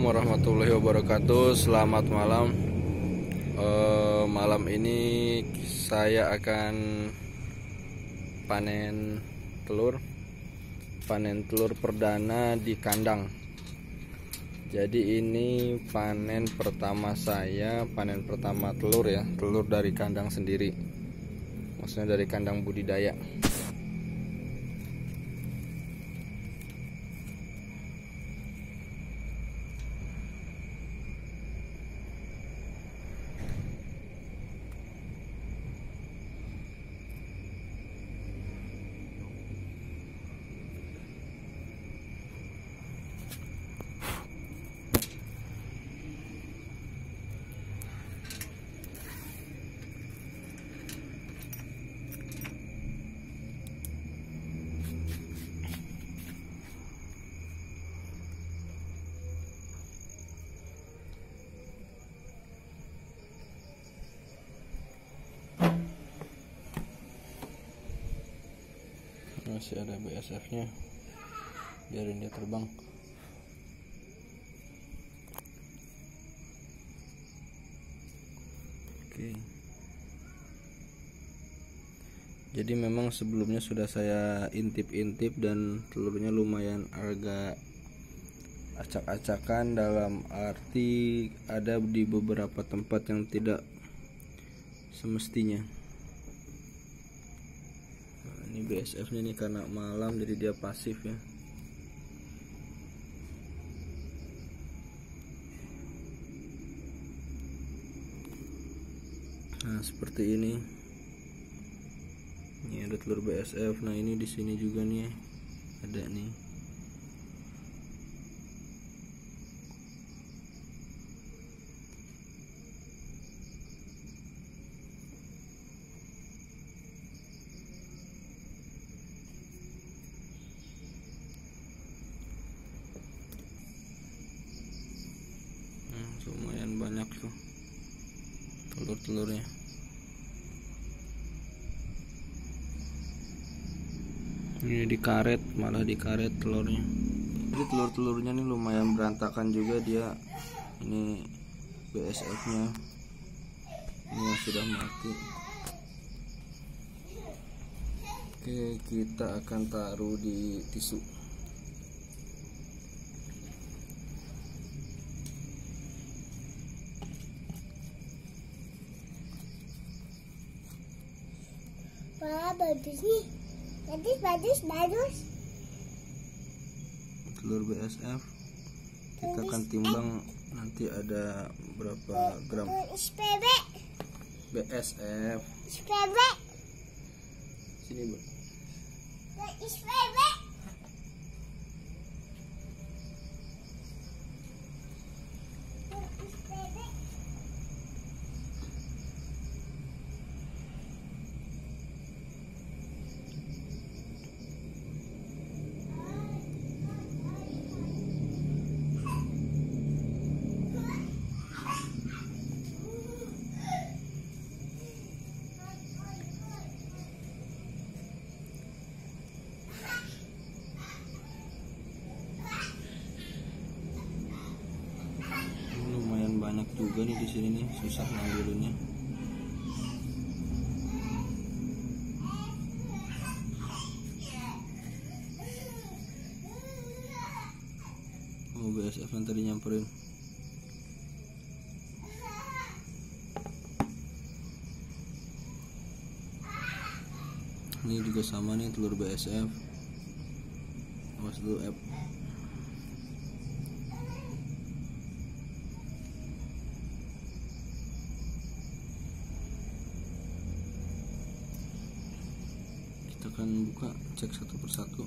Assalamualaikum warahmatullahi wabarakatuh. Selamat malam. E, Malam ini Saya akan Panen telur. Panen telur perdana Di kandang. Jadi ini Panen pertama saya Panen pertama telur ya Telur dari kandang sendiri. Maksudnya dari kandang budidaya. masih ada BSF nya biarin dia terbang. Oke. Jadi memang sebelumnya sudah saya intip-intip dan telurnya lumayan agak acak-acakan dalam arti ada di beberapa tempat yang tidak semestinya. BSF nya ini karena malam jadi dia pasif ya. Nah seperti ini. Ini ada telur BSF nah ini di sini juga nih ada nih. telurnya. Ini dikaret malah dikaret telurnya. Jadi telur-telurnya nih lumayan berantakan juga dia. Ini BSF nya ini sudah mati. Oke kita akan taruh di tisu. Wah, bagus nih. Bagus, bagus, bagus. Telur BSF. Kita akan timbang nanti ada berapa gram. SPB. BSF. SPB. Sini, Bu. SPB. sini nih susah ngambilnya. Oh BSF yang tadi nyamperin. Ini juga sama nih telur BSF awas dulu F. buka cek satu persatu.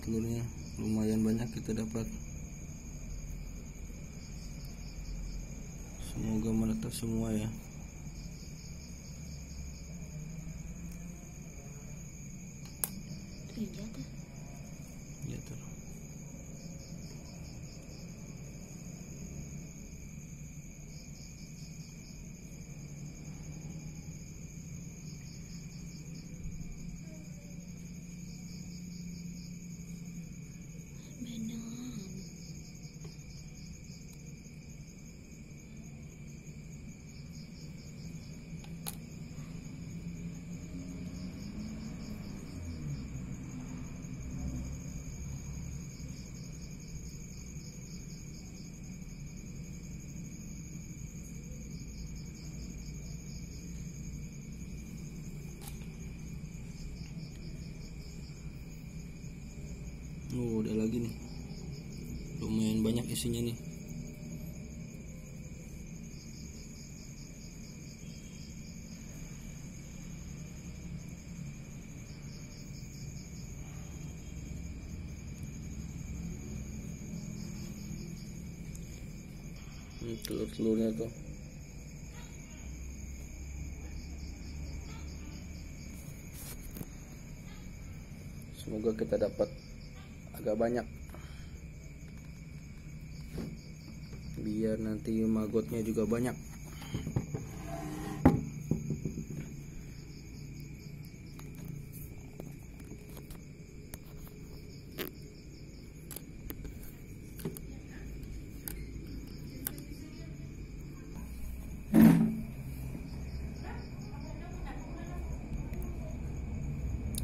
Telurnya lumayan banyak kita dapat. Semoga menetas semua ya Oh, udah lagi nih. Lumayan banyak isinya nih. Ini telur-telurnya tuh. Semoga kita dapat agak banyak. Biar nanti magotnya juga banyak.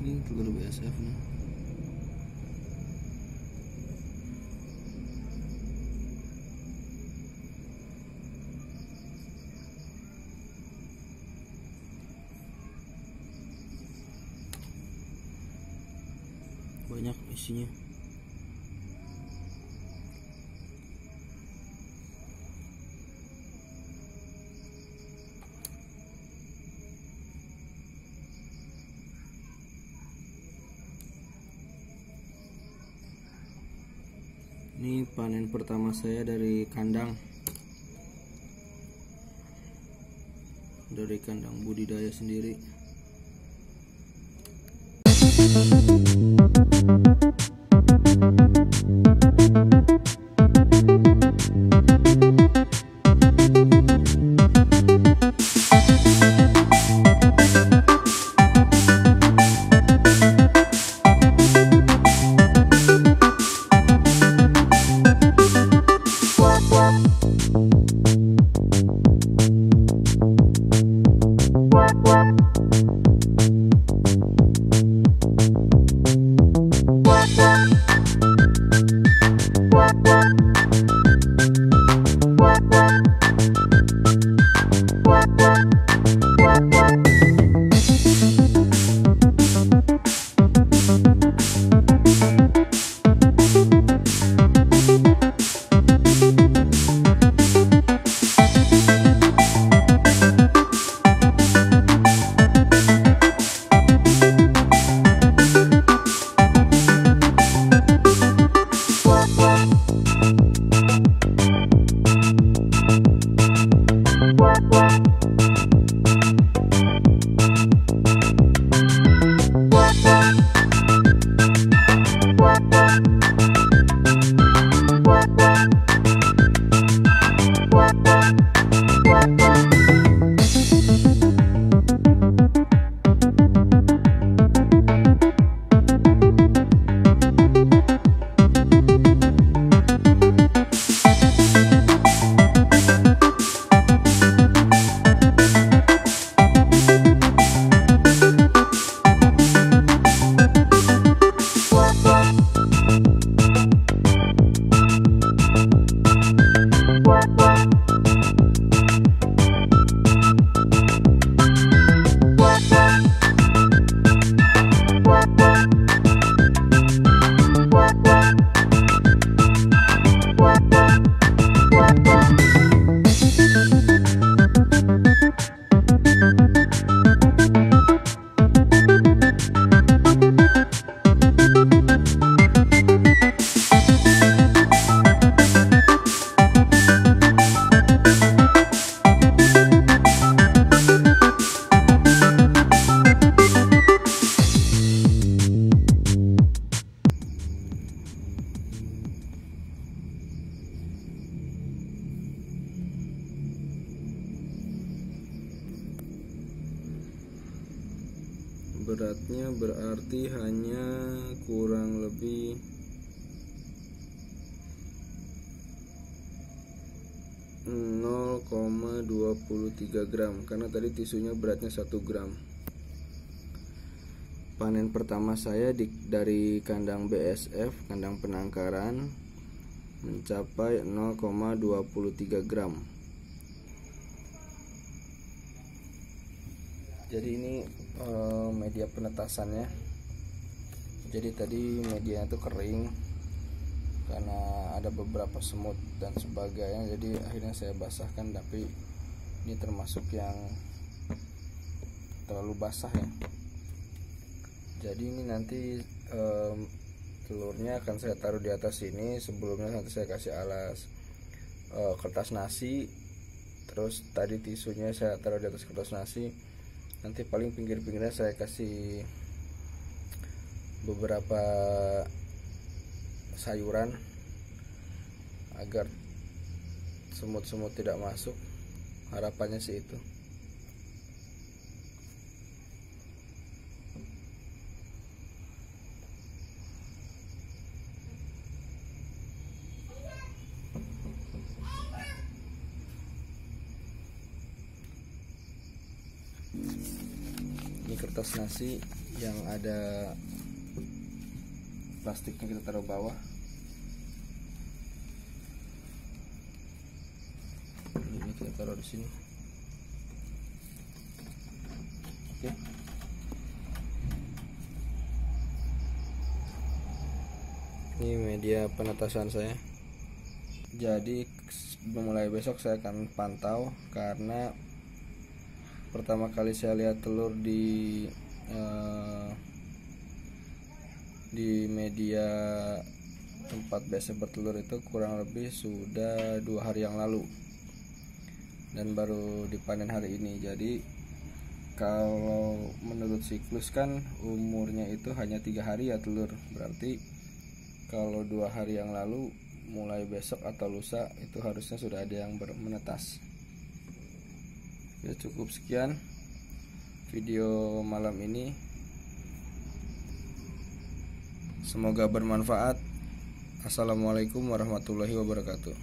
Ini telur BSF nih isinya ini panen pertama saya dari kandang. Dari kandang budidaya sendiri berarti hanya kurang lebih tiga gram karena tadi tisunya beratnya 1 gram. Panen pertama saya di, dari kandang BSF kandang penangkaran mencapai 0,23 gram jadi ini uh, media penetasannya. Jadi tadi medianya itu kering karena ada beberapa semut dan sebagainya. Jadi akhirnya saya basahkan tapi ini termasuk yang terlalu basah ya. Jadi ini nanti um, telurnya akan saya taruh di atas sini sebelumnya nanti saya kasih alas uh, kertas nasi. Terus tadi tisunya saya taruh di atas kertas nasi nanti paling pinggir-pinggirnya saya kasih beberapa sayuran agar semut-semut tidak masuk. Harapannya sih itu kertas nasi yang ada plastiknya kita taruh bawah. Ini kita taruh di sini. Oke. Ini media penetasan saya. Jadi mulai besok saya akan pantau karena pertama kali saya lihat telur di uh, di media tempat biasa bertelur itu kurang lebih sudah dua hari yang lalu. Dan baru dipanen hari ini. Jadi kalau menurut siklus kan umurnya itu hanya tiga hari ya telur. Berarti kalau dua hari yang lalu mulai besok atau lusa itu harusnya sudah ada yang menetas ya cukup sekian video malam ini. Semoga bermanfaat. Assalamualaikum warahmatullahi wabarakatuh